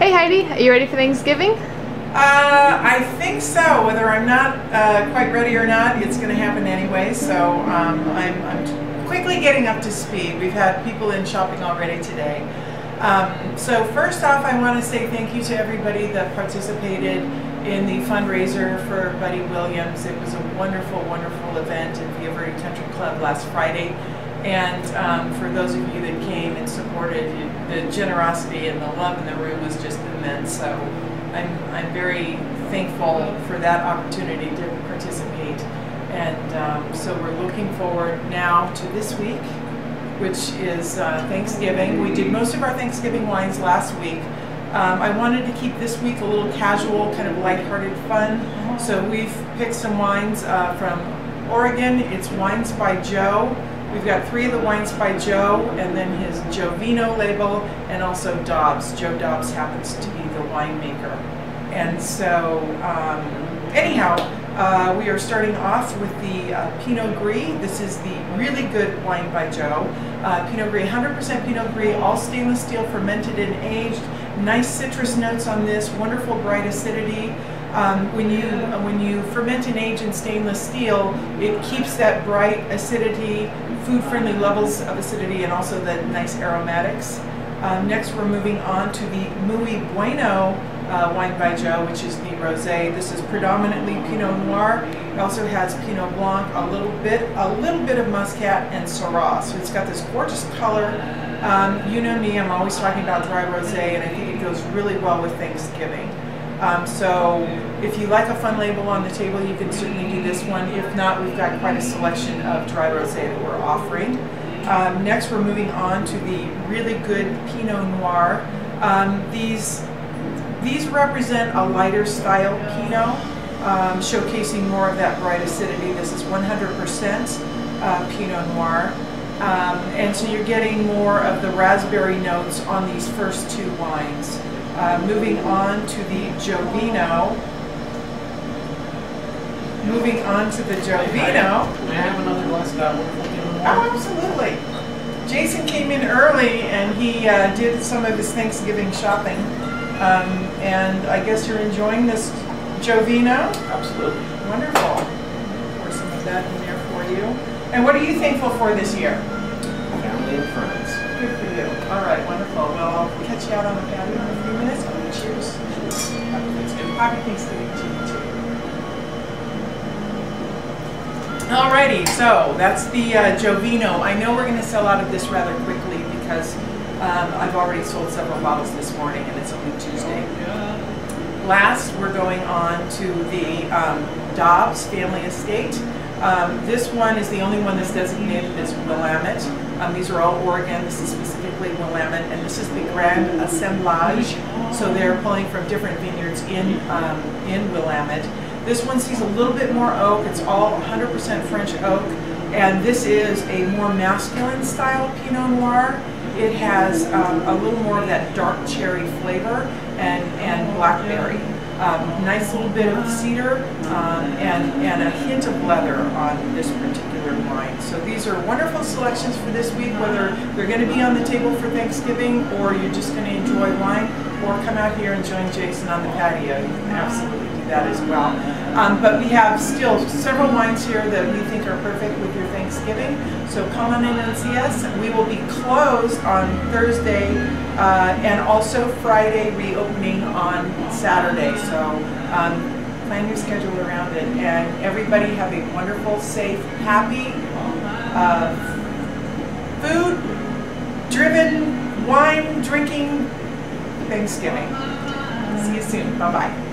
Hey Heidi, are you ready for Thanksgiving? Uh, I think so. Whether I'm not uh, quite ready or not, it's going to happen anyway. So um, I'm, I'm quickly getting up to speed. We've had people in shopping already today. Um, so first off, I want to say thank you to everybody that participated in the fundraiser for Buddy Williams. It was a wonderful, wonderful event in Via Verde Country Club last Friday. And um, for those of you that came and supported, the generosity and the love in the room was just immense. So I'm, I'm very thankful for that opportunity to participate. And um, so we're looking forward now to this week, which is uh, Thanksgiving. We did most of our Thanksgiving wines last week. Um, I wanted to keep this week a little casual, kind of lighthearted fun. So we've picked some wines uh, from Oregon. It's Wines by Joe. We've got three of the wines by Joe, and then his Jovino label, and also Dobbes. Joe Dobbes happens to be the winemaker. And so, um, anyhow, uh, we are starting off with the uh, Pinot Gris. This is the really good wine by Joe. Uh, Pinot Gris, 100% Pinot Gris, all stainless steel, fermented and aged. Nice citrus notes on this, wonderful bright acidity. Um, when you when you ferment and age in stainless steel, it keeps that bright acidity, food-friendly levels of acidity, and also the nice aromatics. Um, next, we're moving on to the Muy Bueno uh, wine by Joe, which is the rosé. This is predominantly Pinot Noir. It also has Pinot Blanc, a little bit, a little bit of Muscat, and Syrah. So it's got this gorgeous color. Um, you know me, I'm always talking about dry rosé, and I think it goes really well with Thanksgiving. Um, so if you like a fun label on the table, you can certainly do this one. If not, we've got quite a selection of dry rosé that we're offering. Um, next, we're moving on to the really good Pinot Noir. Um, these, these represent a lighter style Pinot, um, showcasing more of that bright acidity. This is 100% uh, Pinot Noir. Um, and so you're getting more of the raspberry notes on these first two wines. Uh, moving on to the Jovino. Moving on to the Jovino. May I have another glass of that wonderful Oh, absolutely. Jason came in early and he uh, did some of his Thanksgiving shopping. Um, and I guess you're enjoying this Jovino? Absolutely. Wonderful. Pour some of that in there for you. And what are you thankful for this year? Family and friends. Good for you. All right, wonderful. Well, I'll catch you out on the patio in a few minutes. Cheers. Happy Thanksgiving to you too. Alrighty, so that's the uh, Jovino. I know we're going to sell out of this rather quickly because um, I've already sold several bottles this morning and it's only Tuesday. Last, we're going on to the um, Dobbes Family Estate. Um, this one is the only one that's designated as Willamette. Um, these are all Oregon. This is specifically Willamette, and this is the Grand Assemblage. So they're pulling from different vineyards in um, in Willamette. This one sees a little bit more oak. It's all 100% French oak, and this is a more masculine style Pinot Noir. It has um, a little more of that dark cherry flavor and, and blackberry. Um, nice little bit of cedar um, and, and a hint of leather on this wine. So these are wonderful selections for this week, whether they're going to be on the table for Thanksgiving or you're just going to enjoy wine or come out here and join Jason on the patio. You can absolutely do that as well. Um, but we have still several wines here that we think are perfect with your Thanksgiving. So come on in and see us. We will be closed on Thursday uh, and also Friday, reopening on Saturday. So um, plan your schedule around it. And everybody have a wonderful, safe, happy, uh, food-driven, wine-drinking Thanksgiving. See you soon. Bye-bye.